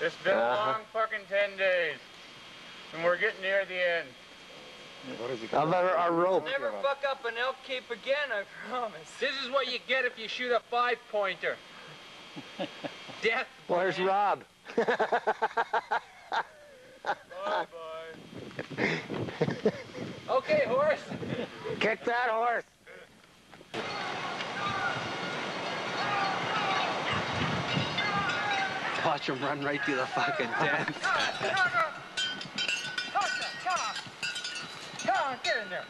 It's been a uh-huh. long fucking 10 days. And we're getting near the end. How about our, our rope? Never fuck up an elk cape again, I promise. This is what you get if you shoot a five pointer. Death. Where's Rob? Bye bye. Okay, horse. Kick that horse. Watch him run right through the fucking tent. Come on, get in there.